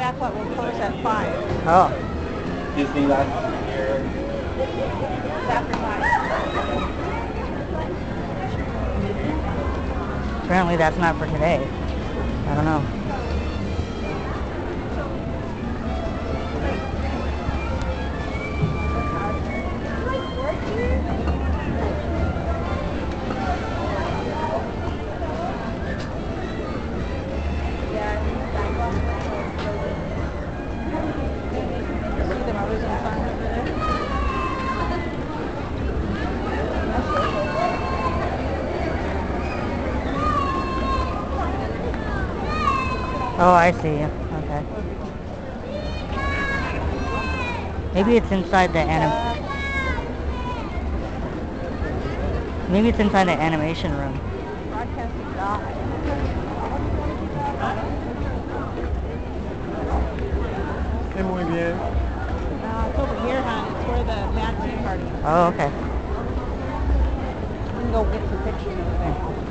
Outlet will close at 5. Oh, Disneyland here. It's after 5. apparently that's not for today. I don't know. Oh, I see. Okay. Maybe it's inside the anim. Maybe it's inside the animation room. Broadcasting live. C'est muy bien. Uh, it's over here, hon. It's where the Mad T party is. Oh, okay. We can go get some pictures over there.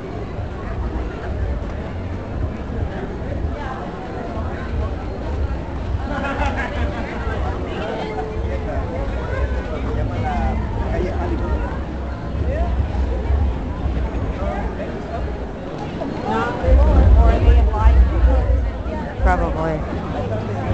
probably.